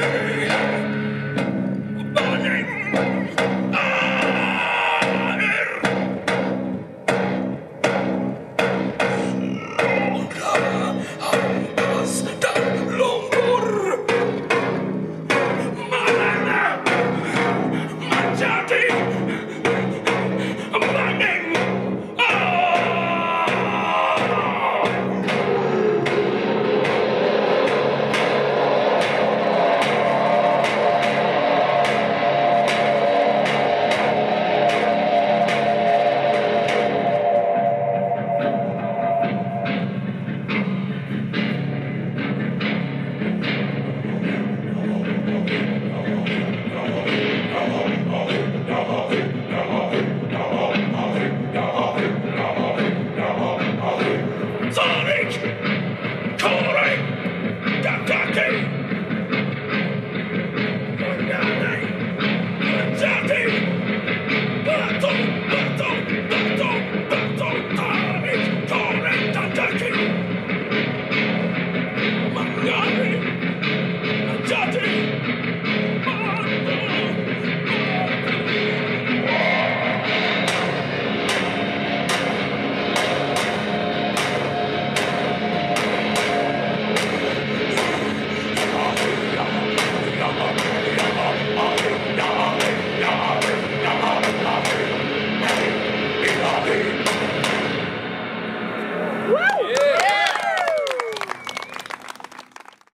day. Savage!